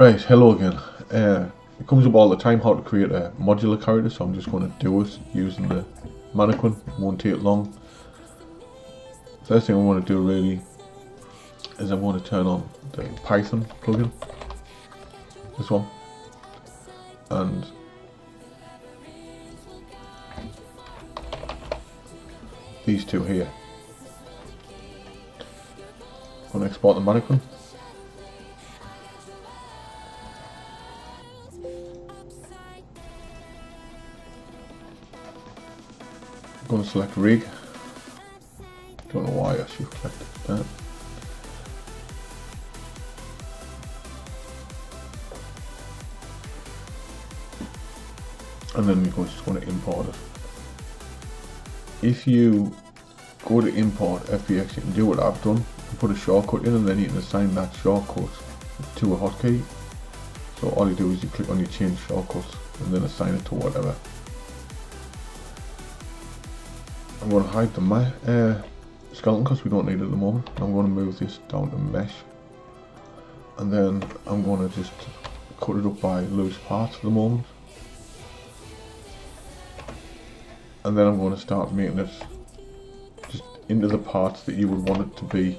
Right, hello again. Uh, it comes up all the time how to create a modular character, so I'm just going to do it using the mannequin. Won't take long. First thing I want to do really is I want to turn on the Python plugin. This one. And these two here. I'm going to export the mannequin. To select rig. Don't know why I should selected that. And then you're just going to import it. If you go to import FBX, you can do what I've done. and Put a shortcut in and then you can assign that shortcut to a hotkey. So all you do is you click on your change shortcuts and then assign it to whatever. I'm going to hide the uh, skeleton because we don't need it at the moment. I'm going to move this down to mesh. And then I'm going to just cut it up by loose parts for the moment. And then I'm going to start making it just into the parts that you would want it to be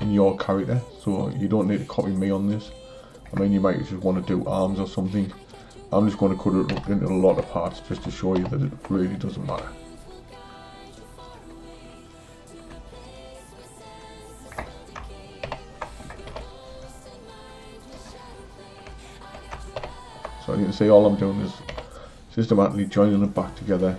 in your character. So you don't need to copy me on this. I mean, you might just want to do arms or something. I'm just going to cut it up into a lot of parts just to show you that it really doesn't matter. So you can see all I'm doing is systematically joining it back together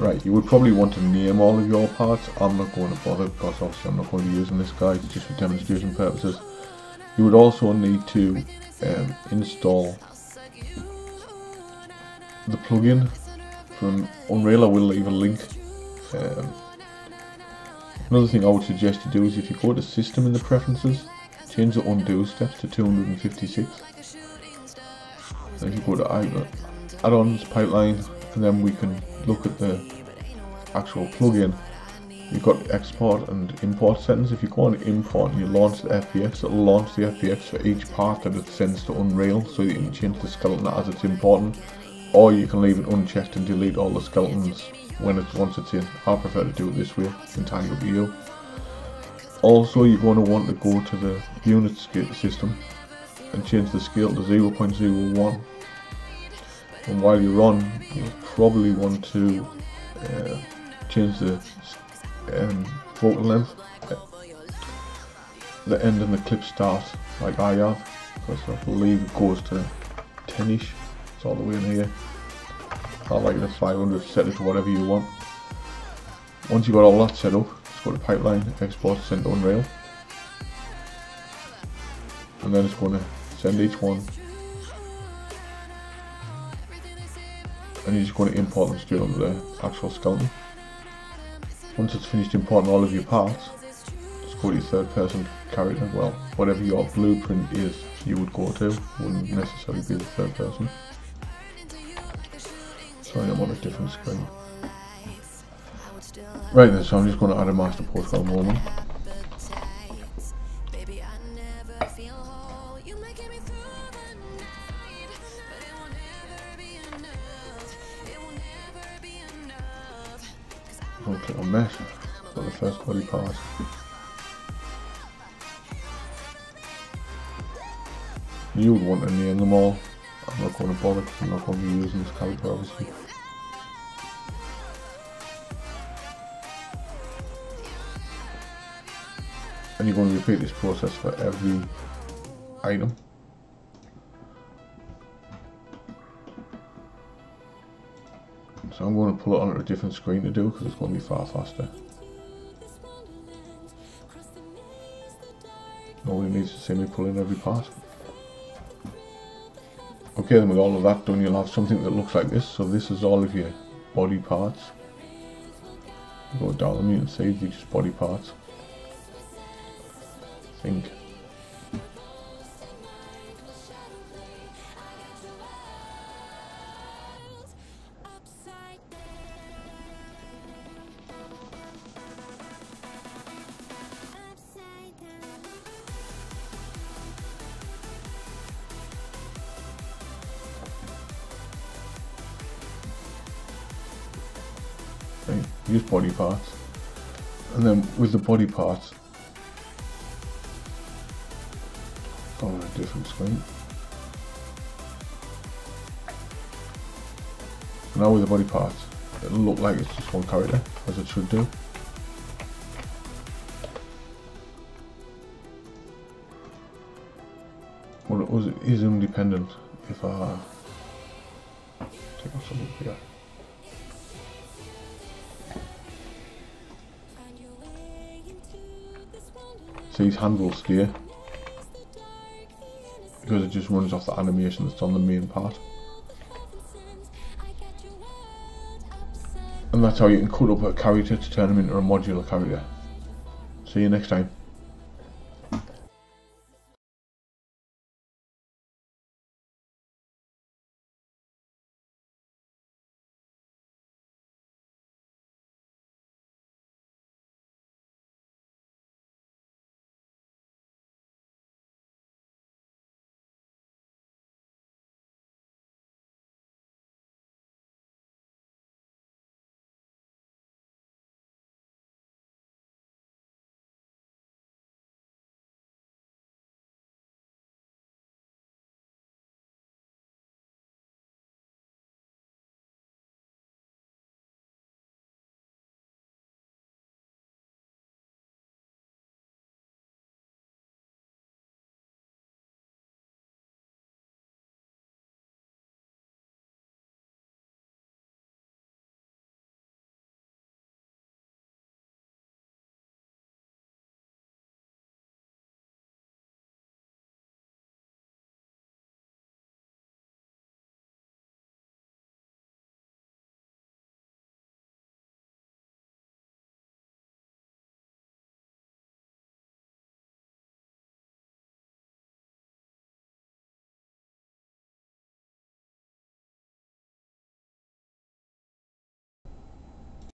Right, you would probably want to name all of your parts. I'm not going to bother because obviously I'm not going to be using this guide just for demonstration purposes. You would also need to um, install the plugin from Unreal. I will leave a link. Um, another thing I would suggest you do is if you go to system in the preferences, change the undo steps to 256. Then you go to add-ons, pipeline, and then we can look at the actual plugin. You've got export and import settings. If you go on import you launch the FBX it'll launch the FBX for each part that it sends to Unreal so you can change the skeleton as it's important or you can leave it unchecked and delete all the skeletons when it's once it's in. I prefer to do it this way. Entirely up to you. Also you're going to want to go to the unit system and change the scale to 0.01 and while you're on you'll probably want to uh, change the um, focal length. The end and the clip start like I have because I believe it goes to 10ish it's all the way in here. I like the 500 set it to whatever you want. Once you've got all that set up just go to pipeline export send to Unreal. And then it's going to send each one. And you're just going to import them straight onto the actual skeleton once it's finished importing all of your parts just go to your third person character well whatever your blueprint is you would go to wouldn't necessarily be the third person. Sorry I'm on a different screen. Right then so I'm just going to add a master a moment I'll click on mesh for the first body part. You would want them all. I'm not going to bother because I'm not to be using this character obviously. And you're going to repeat this process for every item. So I'm going to pull it onto a different screen to do because it's going to be far faster. Nobody needs to see me pull in every part. Okay then with all of that done you'll have something that looks like this. So this is all of your body parts. Go down them you can see these body parts. Think use body parts. And then with the body parts on a different screen. Now with the body parts it'll look like it's just one character as it should do. Well it was is independent if I take off something here these handles here because it just runs off the animation that's on the main part. And that's how you can cut up a character to turn them into a modular character. See you next time